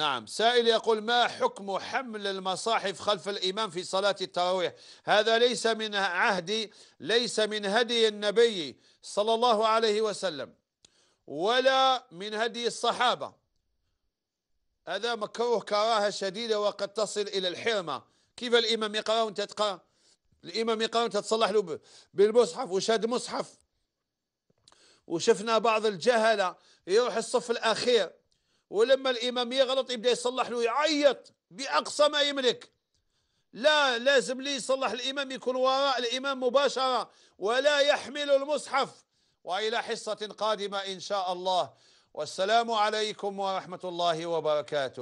نعم. سائل يقول ما حكم حمل المصاحف خلف الإمام في صلاة التراويح؟ هذا ليس من عهد ليس من هدي النبي صلى الله عليه وسلم ولا من هدي الصحابة. هذا مكروه كراهة شديدة وقد تصل إلى الحرمة. كيف الإمام يقرأ وأنت تقرأ؟ الإمام يقرأ وأنت تصلح له بالمصحف وشاد مصحف. وشفنا بعض الجهلة يروح الصف الأخير. ولما الإمام يغلط يبدأ يصلح له يعيط بأقصى ما يملك. لا لازم لي يصلح الإمام يكون وراء الإمام مباشرة ولا يحمل المصحف. وإلى حصة قادمة إن شاء الله. والسلام عليكم ورحمة الله وبركاته.